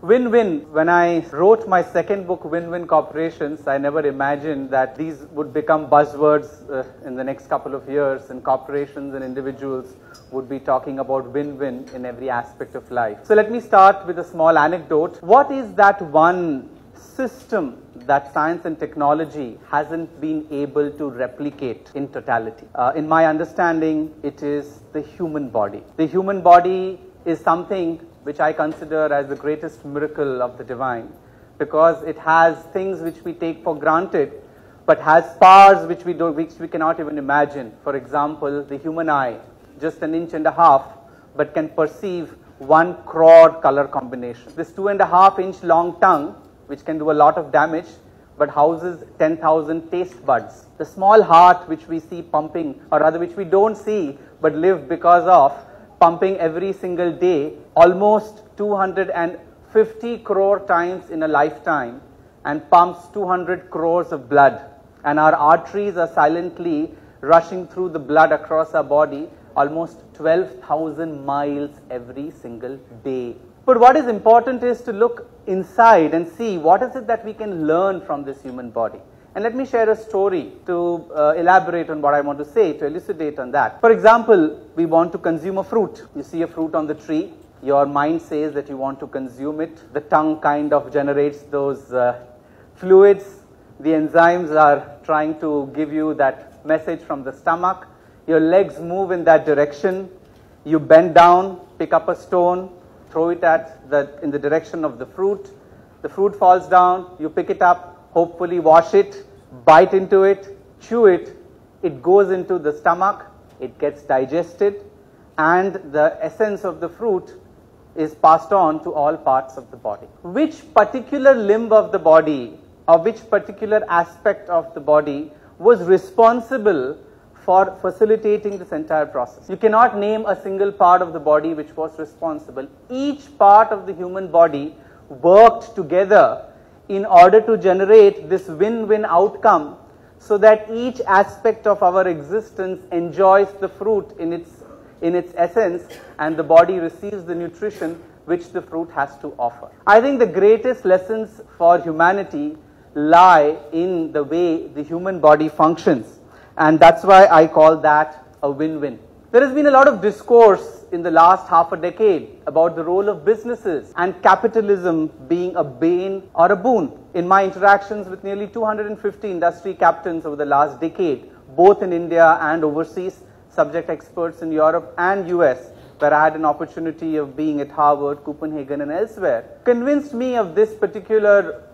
Win-win. When I wrote my second book, Win-Win Corporations, I never imagined that these would become buzzwords uh, in the next couple of years and corporations and individuals would be talking about win-win in every aspect of life. So let me start with a small anecdote. What is that one system that science and technology hasn't been able to replicate in totality? Uh, in my understanding, it is the human body. The human body is something which I consider as the greatest miracle of the divine because it has things which we take for granted but has powers which we don't which we cannot even imagine. For example the human eye just an inch and a half but can perceive one crore color combination. This two and a half inch long tongue which can do a lot of damage but houses 10,000 taste buds. The small heart which we see pumping or rather which we don't see but live because of pumping every single day almost 250 crore times in a lifetime and pumps 200 crores of blood and our arteries are silently rushing through the blood across our body almost 12,000 miles every single day. But what is important is to look inside and see what is it that we can learn from this human body. And let me share a story to uh, elaborate on what I want to say, to elucidate on that. For example, we want to consume a fruit. You see a fruit on the tree, your mind says that you want to consume it. The tongue kind of generates those uh, fluids. The enzymes are trying to give you that message from the stomach. Your legs move in that direction. You bend down, pick up a stone, throw it at the, in the direction of the fruit. The fruit falls down, you pick it up, hopefully wash it, bite into it, chew it, it goes into the stomach, it gets digested, and the essence of the fruit is passed on to all parts of the body. Which particular limb of the body or which particular aspect of the body was responsible for facilitating this entire process. You cannot name a single part of the body which was responsible. Each part of the human body worked together in order to generate this win-win outcome so that each aspect of our existence enjoys the fruit in its, in its essence and the body receives the nutrition which the fruit has to offer. I think the greatest lessons for humanity lie in the way the human body functions and that's why I call that a win-win. There has been a lot of discourse in the last half a decade about the role of businesses and capitalism being a bane or a boon. In my interactions with nearly 250 industry captains over the last decade, both in India and overseas, subject experts in Europe and US, where I had an opportunity of being at Harvard, Copenhagen and elsewhere, convinced me of this particular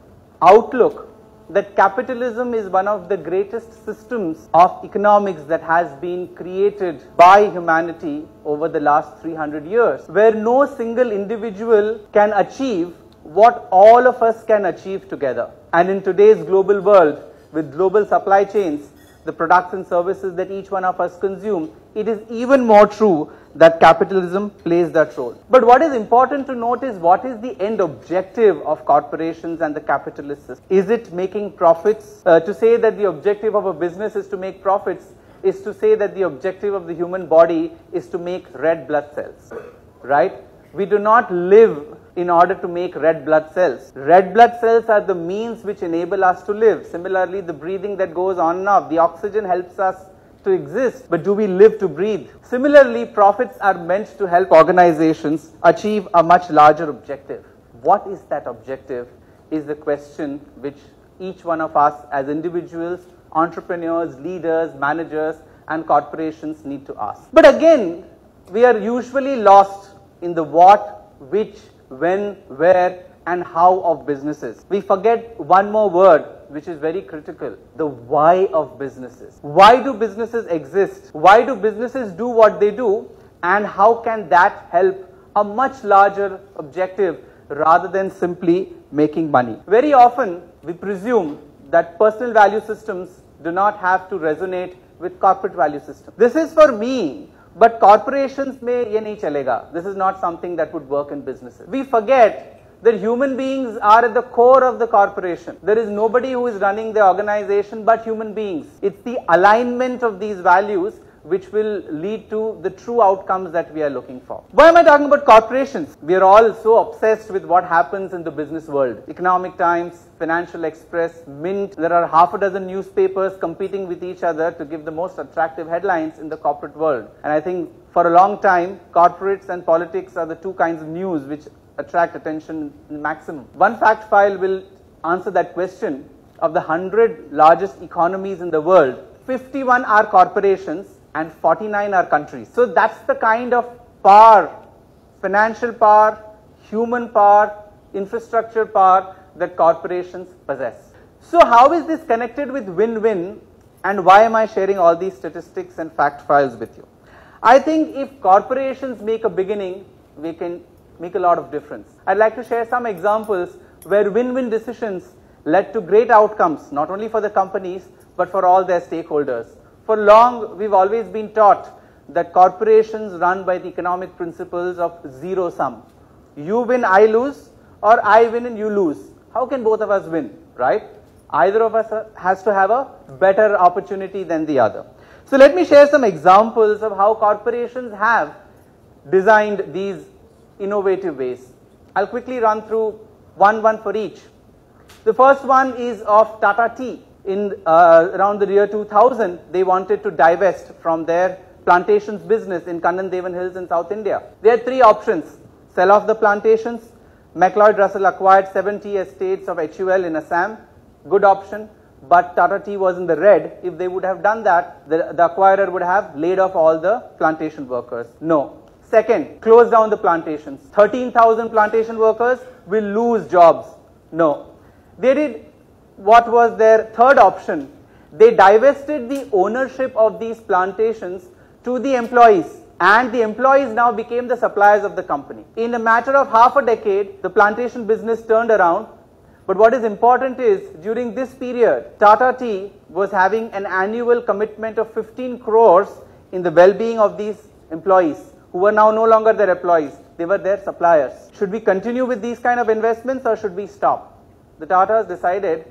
outlook that capitalism is one of the greatest systems of economics that has been created by humanity over the last 300 years, where no single individual can achieve what all of us can achieve together. And in today's global world, with global supply chains, the products and services that each one of us consume, it is even more true that capitalism plays that role. But what is important to note is what is the end objective of corporations and the capitalist system? Is it making profits? Uh, to say that the objective of a business is to make profits is to say that the objective of the human body is to make red blood cells, right? We do not live in order to make red blood cells. Red blood cells are the means which enable us to live. Similarly, the breathing that goes on and off, the oxygen helps us to exist, but do we live to breathe? Similarly, profits are meant to help organizations achieve a much larger objective. What is that objective is the question which each one of us as individuals, entrepreneurs, leaders, managers and corporations need to ask. But again, we are usually lost in the what, which, when, where and how of businesses. We forget one more word which is very critical the why of businesses. Why do businesses exist? Why do businesses do what they do? And how can that help a much larger objective rather than simply making money? Very often we presume that personal value systems do not have to resonate with corporate value systems. This is for me but corporations may ye nahi chalega. This is not something that would work in businesses. We forget that human beings are at the core of the corporation. There is nobody who is running the organization but human beings. It's the alignment of these values which will lead to the true outcomes that we are looking for. Why am I talking about corporations? We are all so obsessed with what happens in the business world. Economic Times, Financial Express, Mint, there are half a dozen newspapers competing with each other to give the most attractive headlines in the corporate world. And I think for a long time, corporates and politics are the two kinds of news which attract attention maximum. One fact file will answer that question. Of the 100 largest economies in the world, 51 are corporations and 49 are countries. So that's the kind of power, financial power, human power, infrastructure power that corporations possess. So how is this connected with win-win and why am I sharing all these statistics and fact files with you? I think if corporations make a beginning, we can make a lot of difference. I'd like to share some examples where win-win decisions led to great outcomes, not only for the companies, but for all their stakeholders. For long, we've always been taught that corporations run by the economic principles of zero sum. You win, I lose, or I win and you lose. How can both of us win, right? Either of us has to have a better opportunity than the other. So let me share some examples of how corporations have designed these innovative ways. I'll quickly run through one one for each. The first one is of Tata Tea. In uh, around the year 2000, they wanted to divest from their plantations business in Kannan Devan Hills in South India. They had three options. Sell off the plantations. McLeod Russel acquired 70 estates of HUL in Assam. Good option. But Tata Tea was in the red. If they would have done that, the, the acquirer would have laid off all the plantation workers. No. Second, close down the plantations. 13,000 plantation workers will lose jobs. No. They did what was their third option. They divested the ownership of these plantations to the employees and the employees now became the suppliers of the company. In a matter of half a decade, the plantation business turned around. But what is important is during this period, Tata Tea was having an annual commitment of 15 crores in the well-being of these employees who were now no longer their employees. They were their suppliers. Should we continue with these kind of investments or should we stop? the Tatas decided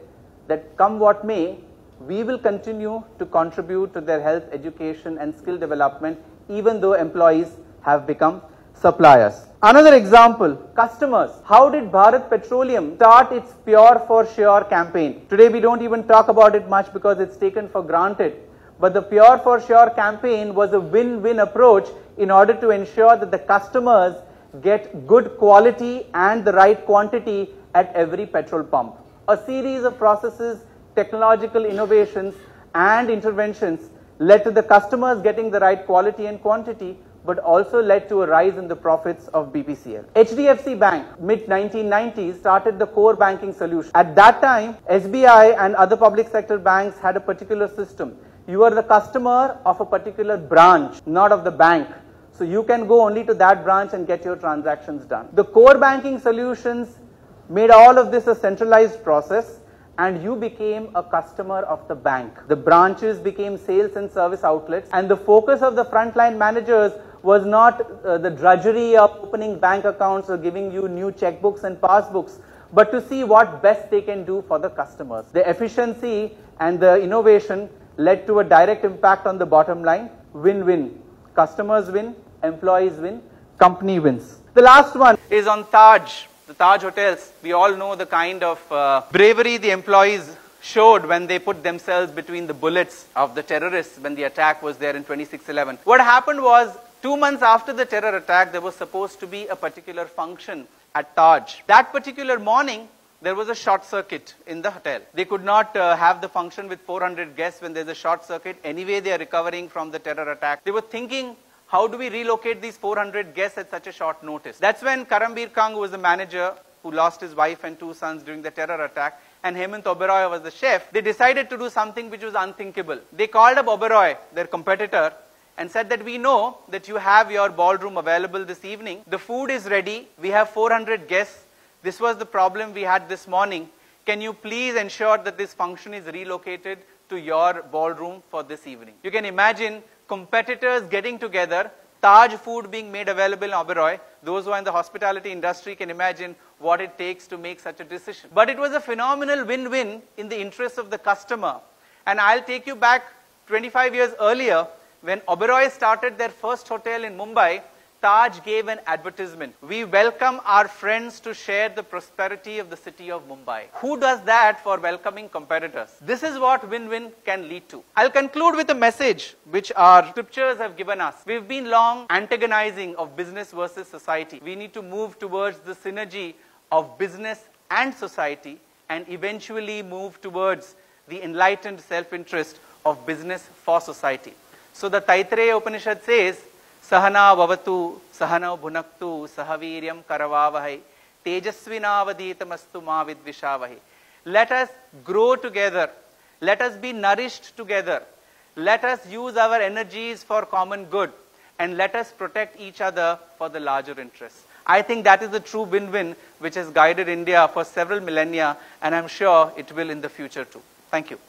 that come what may, we will continue to contribute to their health, education and skill development even though employees have become suppliers. Another example, customers. How did Bharat Petroleum start its Pure for Sure campaign? Today we don't even talk about it much because it's taken for granted. But the Pure for Sure campaign was a win-win approach in order to ensure that the customers get good quality and the right quantity at every petrol pump. A series of processes, technological innovations and interventions led to the customers getting the right quality and quantity but also led to a rise in the profits of BPCL. HDFC Bank, mid 1990s, started the core banking solution. At that time, SBI and other public sector banks had a particular system. You are the customer of a particular branch, not of the bank. So you can go only to that branch and get your transactions done. The core banking solutions made all of this a centralized process and you became a customer of the bank. The branches became sales and service outlets and the focus of the frontline managers was not uh, the drudgery of opening bank accounts or giving you new checkbooks and passbooks, but to see what best they can do for the customers. The efficiency and the innovation led to a direct impact on the bottom line, win-win. Customers win, employees win, company wins. The last one is on Taj the Taj hotels, we all know the kind of uh, bravery the employees showed when they put themselves between the bullets of the terrorists when the attack was there in 2611. What happened was two months after the terror attack, there was supposed to be a particular function at Taj. That particular morning, there was a short circuit in the hotel. They could not uh, have the function with 400 guests when there's a short circuit. Anyway, they are recovering from the terror attack. They were thinking how do we relocate these 400 guests at such a short notice? That's when Karambir Kang, who was the manager, who lost his wife and two sons during the terror attack, and Hemant Oberoi was the chef, they decided to do something which was unthinkable. They called up Oberoi, their competitor, and said that we know that you have your ballroom available this evening. The food is ready. We have 400 guests. This was the problem we had this morning. Can you please ensure that this function is relocated to your ballroom for this evening? You can imagine competitors getting together, Taj food being made available in Oberoi, those who are in the hospitality industry can imagine what it takes to make such a decision. But it was a phenomenal win-win in the interest of the customer. And I'll take you back 25 years earlier When Oberoi started their first hotel in Mumbai, Taj gave an advertisement. We welcome our friends to share the prosperity of the city of Mumbai. Who does that for welcoming competitors? This is what win-win can lead to. I'll conclude with a message which our scriptures have given us. We've been long antagonizing of business versus society. We need to move towards the synergy of business and society and eventually move towards the enlightened self-interest of business for society. So the Taittiriya Upanishad says, Vavatu, sahana bhunaktu, sahaviryam karavavahai, tejasvinavaditamastu ma vidvishavahi. Let us grow together. Let us be nourished together. Let us use our energies for common good. And let us protect each other for the larger interests. I think that is the true win-win which has guided India for several millennia and I'm sure it will in the future too. Thank you.